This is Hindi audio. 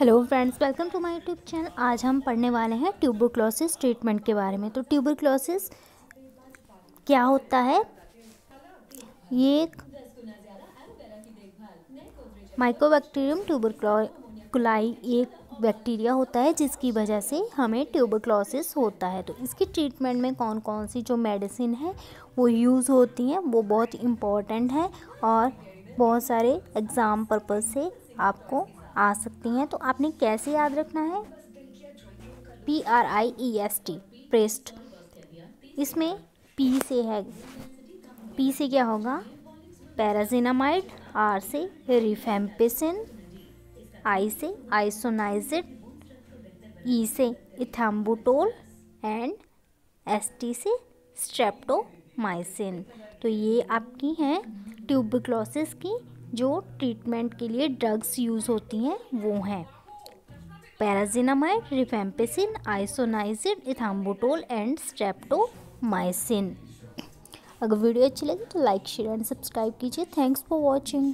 Hello friends welcome to my YouTube channel आज हम पढ़ने वाले हैं ट्यूबरक्लोसिस ट्रीटमेंट के बारे में। तो ट्यूबरक्लोसिस क्या होता है? ये एक माइक्रोबैक्टीरियम ट्यूबरक्लोलाई एक बैक्टीरिया होता है जिसकी वजह से हमें ट्यूबरक्लोसिस होता है। तो इसकी ट्रीटमेंट में कौन कौन सी जो मेडिसिन है, वो यूज़ होती हैं, वो बहुत इंपॉर्टेंट है और बहुत सारे एग्ज़ाम पर्पज़ से आपको आ सकती हैं तो आपने कैसे याद रखना है? P R I E S T priest इसमें पी से है पी से क्या होगा? पैराजिनामाइड आर से रिफेम्पिसिन आई से आइसोनाइजिड ई से इथाम्बुटोल एंड एस टी से स्ट्रेप्टोमाइसिन तो ये आपकी हैं ट्यूबरक्लोसिस की जो ट्रीटमेंट के लिए ड्रग्स यूज़ होती हैं, वो हैं। Pyrazinamide rifampicin isoniazid ethambutol and streptomycin अगर वीडियो अच्छी लगी तो लाइक शेयर एंड सब्सक्राइब कीजिए। Thanks for watching